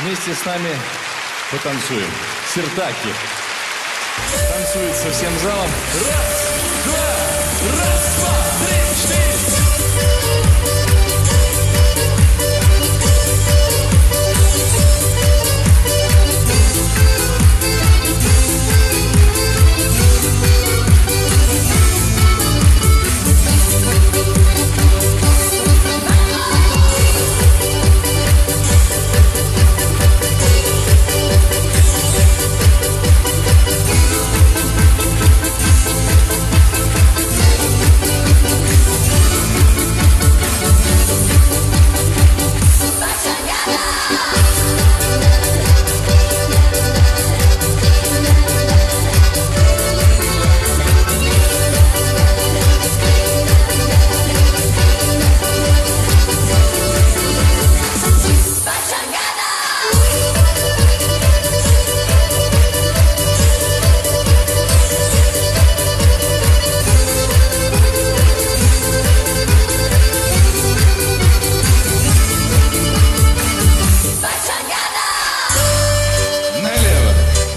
вместе с нами потанцуем. Сертаки. Танцует со всем залом. Раз, два, раз, два.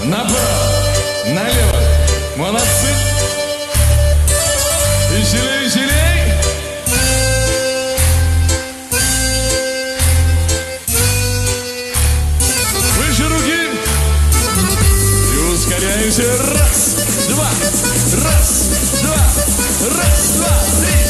Направо, налево. Молодцы. Веселей, веселей. Выше руки. И ускоряемся. Раз, два, раз, два, раз, два, три.